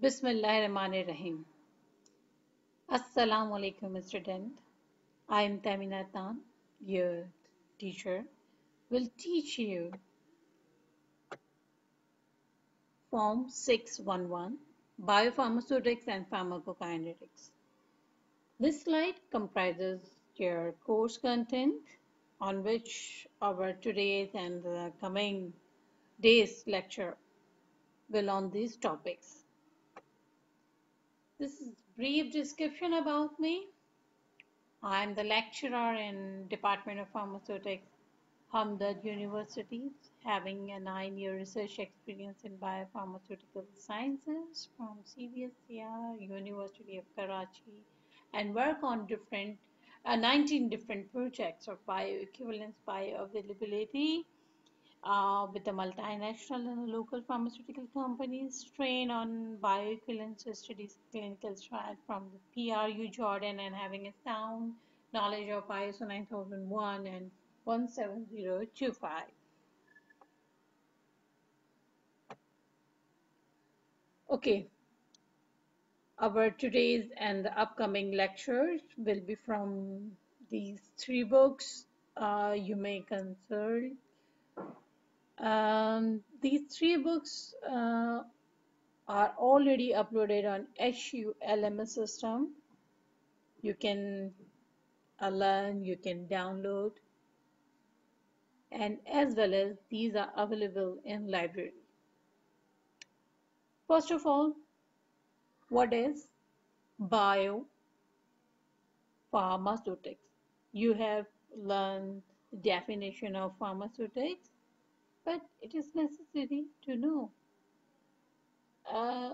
Bismillahirrahmanirrahim. Assalamu alaikum Dent. I am Tahmina Tan, your teacher. Will teach you Pharm 611 Biopharmaceutics and Pharmacokinetics. This slide comprises your course content on which our today's and the coming days lecture will on these topics. This is brief description about me. I am the lecturer in Department of Pharmaceutics, Hamdard University, having a nine-year research experience in biopharmaceutical sciences from CBSCR, University of Karachi, and work on different uh, 19 different projects of bioequivalence, bioavailability, uh, with the multinational and local pharmaceutical companies, train on bioequivalence studies, clinical trial from the PRU Jordan, and having a sound knowledge of ISO 9001 and 17025. Okay, our today's and the upcoming lectures will be from these three books uh, you may consult. Um, these three books uh, are already uploaded on HU LMS system. You can uh, learn, you can download, and as well as these are available in library. First of all, what is biopharmaceutics? You have learned the definition of pharmaceutics, but it is necessary to know uh,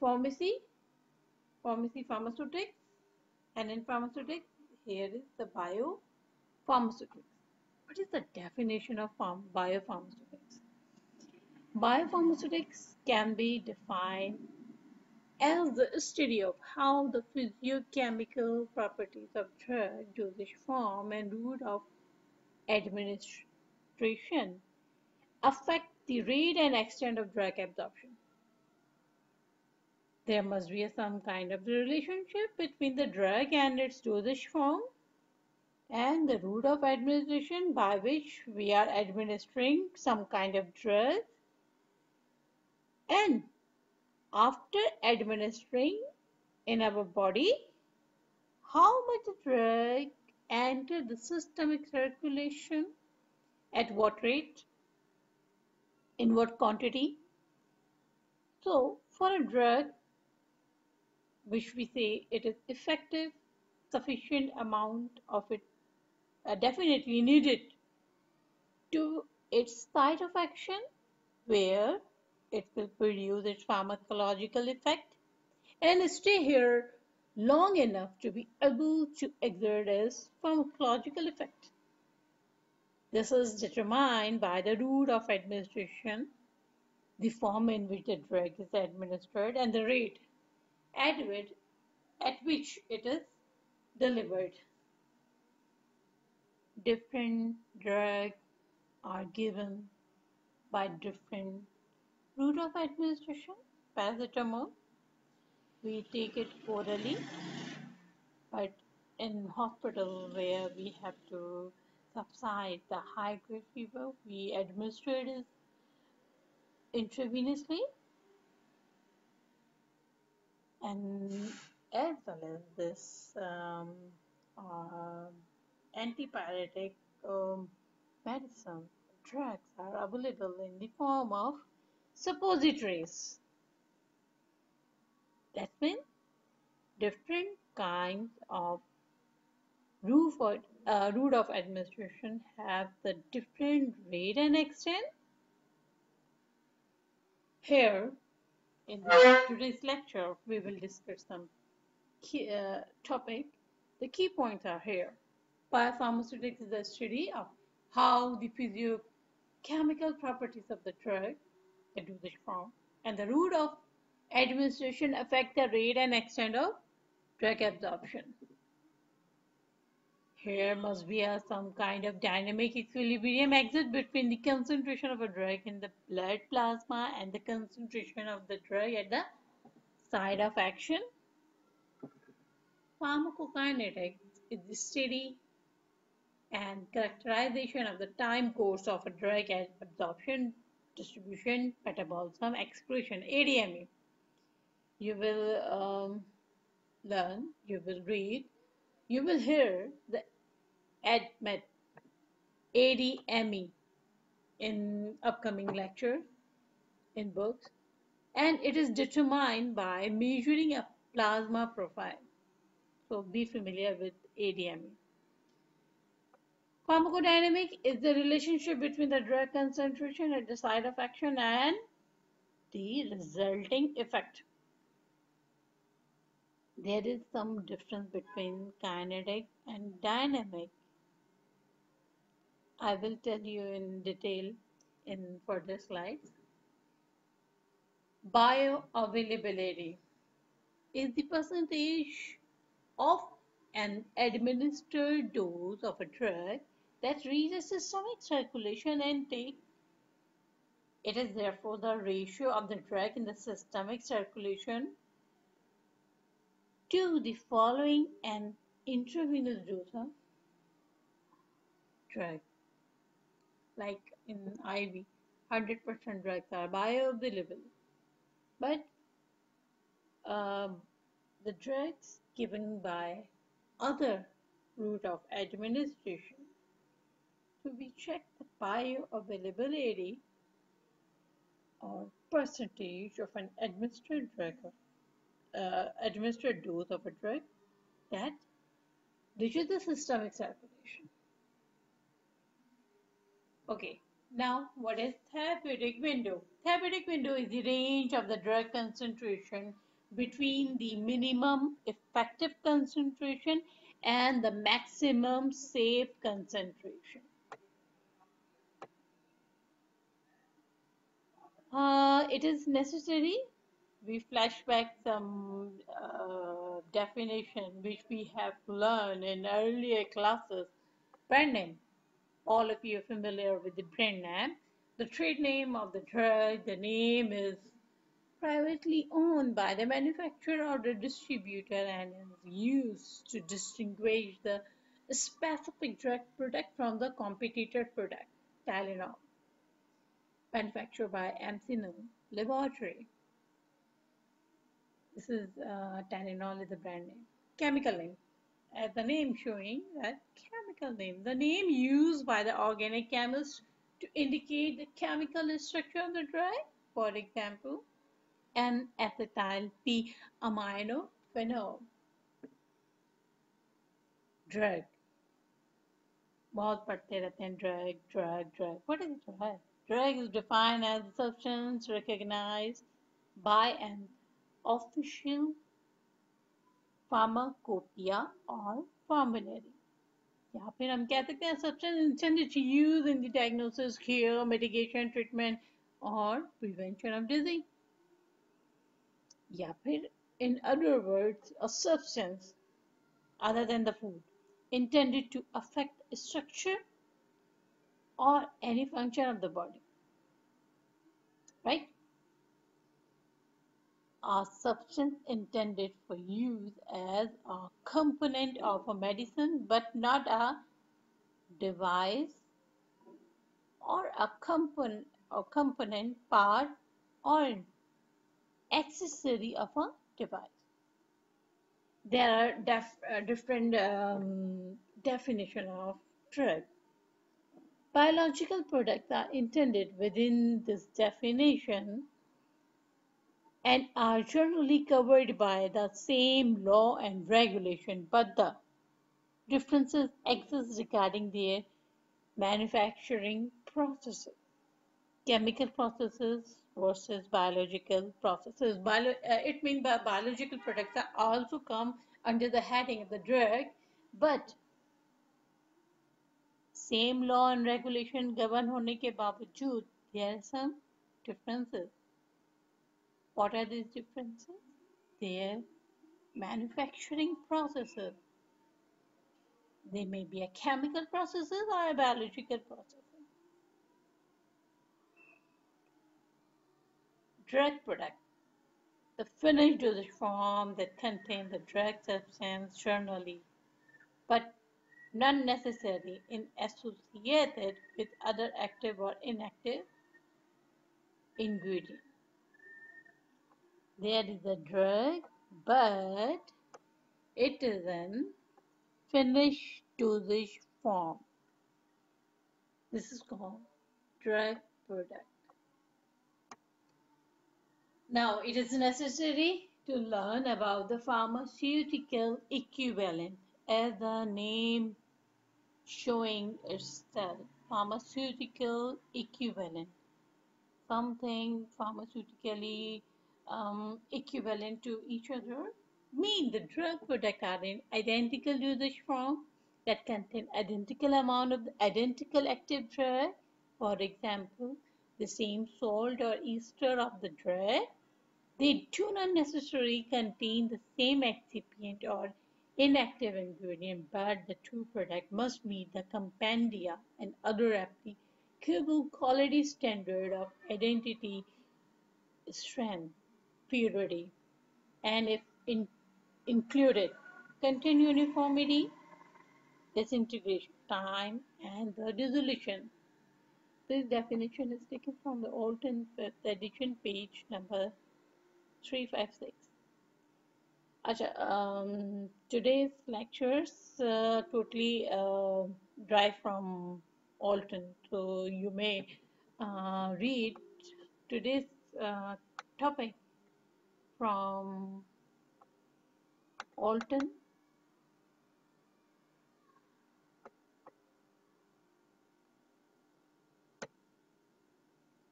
pharmacy, pharmacy pharmaceutics, and in pharmaceutics, here is the biopharmaceutics. What is the definition of biopharmaceutics? Biopharmaceutics can be defined as the study of how the physiochemical properties of drug, dosage form, and route of administration affect the rate and extent of drug absorption. There must be some kind of relationship between the drug and its dosage form and the route of administration by which we are administering some kind of drug and after administering in our body, how much drug entered the systemic circulation, at what rate, in what quantity. So for a drug, which we say it is effective, sufficient amount of it uh, definitely needed to its site of action where it will produce its pharmacological effect and stay here long enough to be able to exert its pharmacological effect. This is determined by the route of administration, the form in which the drug is administered, and the rate at which, at which it is delivered. Different drugs are given by different Route of administration, paracetamol. We take it orally, but in hospital where we have to subside the high grade fever, we administer it intravenously and as well as this um, uh, antipyretic um, medicine drugs are available in the form of suppositories. That means different kinds of uh, route of administration have the different rate and extent. Here in today's lecture we will discuss some key, uh, topic. The key points are here. Biopharmaceutics is the study of how the physiochemical properties of the drug the dosage form and the route of administration affect the rate and extent of drug absorption. Here must be a, some kind of dynamic equilibrium exist between the concentration of a drug in the blood plasma and the concentration of the drug at the Side of action. Pharmacokinetics is the study and characterization of the time course of a drug as absorption, distribution, metabolism, excretion, ADME. You will um, learn, you will read, you will hear the ADMET, ADME in upcoming lecture in books and it is determined by measuring a plasma profile. So be familiar with ADME. Pharmacodynamic is the relationship between the drug concentration at the site of action and the resulting effect. There is some difference between kinetic and dynamic. I will tell you in detail in further slides. Bioavailability is the percentage of an administered dose of a drug that reaches systemic circulation and take. It is therefore the ratio of the drug in the systemic circulation to the following an intravenous dose of drug. Like in IV, 100% drugs are bioavailable. But um, the drugs given by other route of administration to be checked the bioavailability or percentage of an administered drug, uh, administered dose of a drug that reaches the systemic circulation. Okay, now what is therapeutic window? Therapeutic window is the range of the drug concentration between the minimum effective concentration and the maximum safe concentration. Uh, it is necessary we flashback some uh, definition which we have learned in earlier classes. Brand name. All of you are familiar with the brand name. The trade name of the drug, the name is privately owned by the manufacturer or the distributor and is used to distinguish the specific drug product from the competitor product, Tylenol manufactured by Amcino Laboratory. This is uh, Tylenol is the brand name. Chemical name As the name showing that chemical name. The name used by the organic chemist to indicate the chemical structure of the drug. For example, N-acetyl P-amino phenol. Drug. बहुत पढ़ते रहते हैं drug, drug, drug. What is drug? Drug is defined as a substance recognized by an official pharmacopoeia or formulary. या फिर हम कह सकते हैं substance is use in the diagnosis cure medication treatment और प्रिवेंशन ऑफ़ डिज़ीज़ या फिर in other words a substance other than the food intended to affect structure और any function of the body right A substance intended for use as a component of a medicine but not a device or a component or component part or accessory of a device. There are def, uh, different um, definition of drug. Biological products are intended within this definition and are generally covered by the same law and regulation, but the differences exist regarding their manufacturing processes. Chemical processes versus biological processes. Bio, uh, it means by biological products are also come under the heading of the drug, but same law and regulation govern होने के बावजूद there are some differences. What are these differences? Their manufacturing processes. They may be a chemical processes or a biological processes. Drug product. the finished dosage form that contain the drug substance generally, but not necessarily in associated with other active or inactive ingredient. There is a drug, but it is in finished dosage form. This is called drug product. Now, it is necessary to learn about the pharmaceutical equivalent as the name showing itself. Pharmaceutical equivalent. Something pharmaceutically um, equivalent to each other mean the drug product are in identical dosage form that contain identical amount of the identical active drug. For example, the same salt or ester of the drug they do not necessarily contain the same excipient or inactive ingredient, but the two products must meet the compendia and other applicable quality standard of identity, strength, purity, and if in, included, contain uniformity, disintegration time, and the dissolution. This definition is taken from the Aulton 5th edition, page number 356. Acha, um, today's lectures uh, totally uh, from Aulton. So you may uh, read today's uh, topic from Aulton.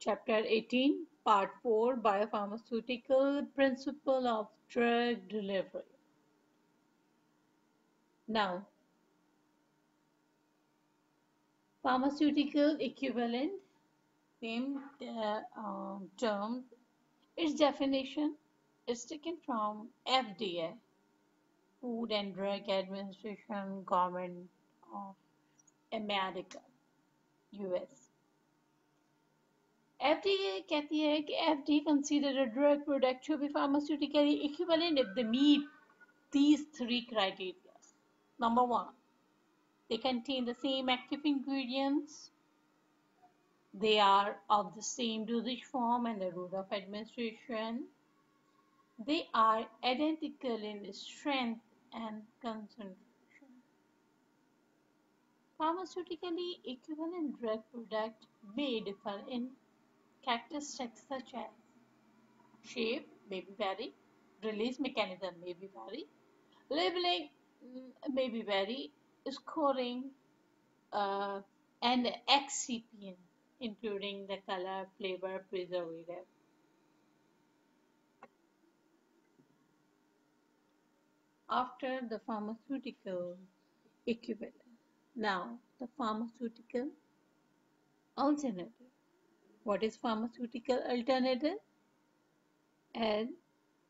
Chapter 18 Part 4 Biopharmaceutical Principle of Drug Delivery. Now, pharmaceutical equivalent, same uh, um, term, its definition is taken from FDA, Food and Drug Administration, Government of America, US. FDA कहती है कि FDA consider a drug product to be pharmaceutically equivalent if they meet these three criteria. Number one, they contain the same active ingredients. They are of the same dosage form and the route of administration. They are identical in strength and concentration. Pharmaceutically equivalent drug product may differ in characteristics such as shape may vary, release mechanism may vary, labeling mm, may be vary, scoring uh, and excipient including the color, flavor, preservative. After the pharmaceutical equivalent. Now the pharmaceutical alternative. What is pharmaceutical alternative? And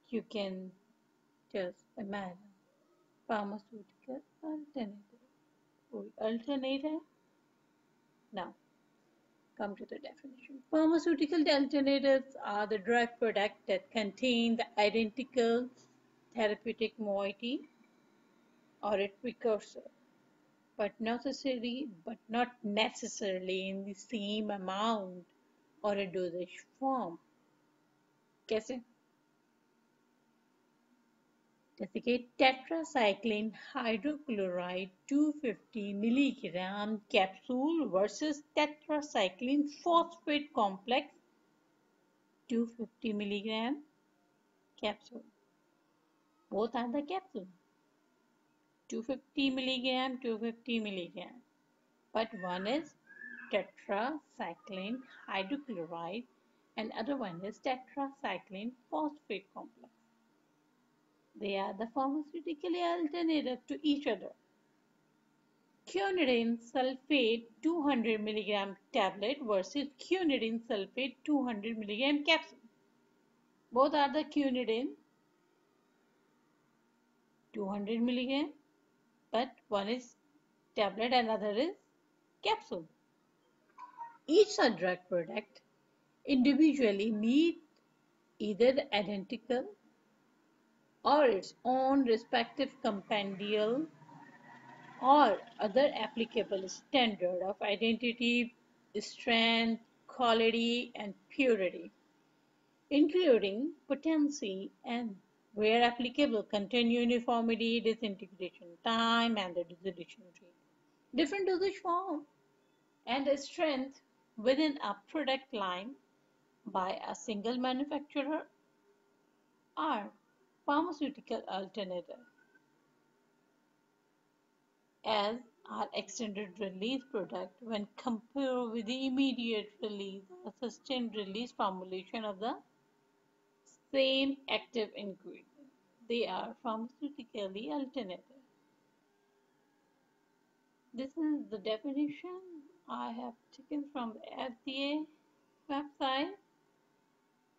you can just imagine pharmaceutical alternative. Alternative. Now, come to the definition. Pharmaceutical alternatives are the drug product that contain the identical therapeutic moiety or a precursor, but necessarily, but not necessarily in the same amount और a dosage form कैसे जैसे कि tetracycline hydrochloride 250 milligram capsule versus tetracycline phosphate complex 250 milligram capsule. both are the capsule. 250 milligram, 250 milligram. But one is tetracycline hydrochloride and other one is tetracycline phosphate complex. They are the pharmaceutically alternative to each other. Quinidine sulfate 200 mg tablet versus quinidine sulfate 200 mg capsule. Both are the quinidine 200 milligram but one is tablet and other is capsule. Each drug product individually meet either the identical or its own respective compendial or other applicable standard of identity, strength, quality, and purity, including potency and, where applicable, contain uniformity, disintegration time, and the dissolution rate. Different dosage form and strength within a product line by a single manufacturer are pharmaceutical alternative as are extended release product when compared with the immediate release or sustained release formulation of the same active ingredient. They are uh, pharmaceutically alternative. This is the definition I have taken from the FDA website.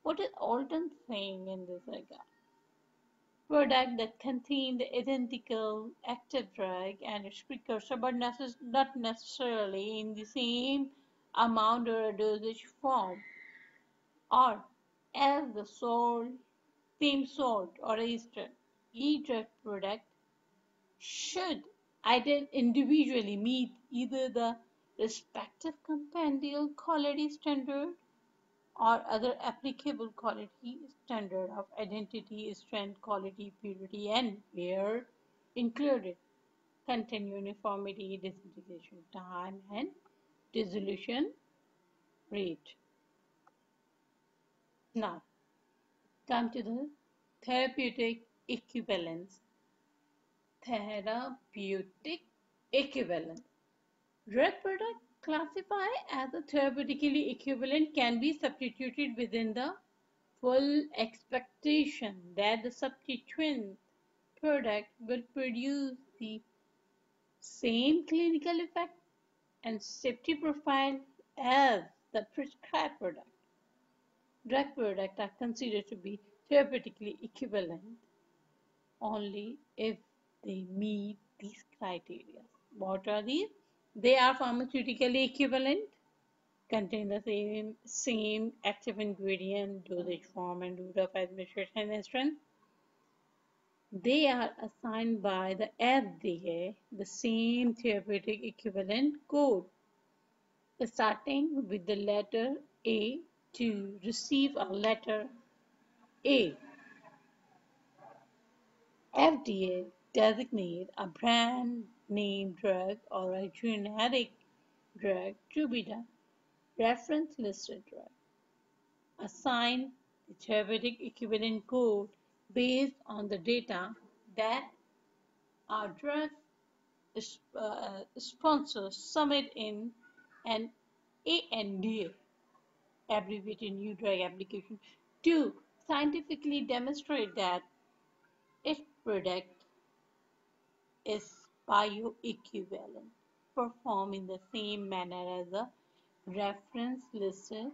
What is Aulton saying in this regard? product that contain the identical active drug and its precursor but necess not necessarily in the same amount or dosage form or as the salt, same salt or drug product should individually meet either the respective compendial quality standard or other applicable quality standard of identity, strength, quality, purity, and where included contain uniformity, disintegration time, and dissolution rate. Now, come to the therapeutic equivalence. Therapeutic equivalence. Drug product classified as a therapeutically equivalent can be substituted within the full expectation that the substituent product will produce the same clinical effect and safety profile as the prescribed product. Drug products are considered to be therapeutically equivalent only if they meet these criteria. What are these? They are pharmaceutically equivalent, contain the same, same active ingredient, dosage form, and route of administration and strength. They are assigned by the FDA the same therapeutic equivalent code, starting with the letter A to receive a letter A. FDA designate a brand name drug or a generic drug to be the reference listed drug. Assign the therapeutic equivalent code based on the data that our drug uh, sponsors submit in an ANDA, abbreviated new drug application, to scientifically demonstrate that its product is bioequivalent, perform in the same manner as a reference listed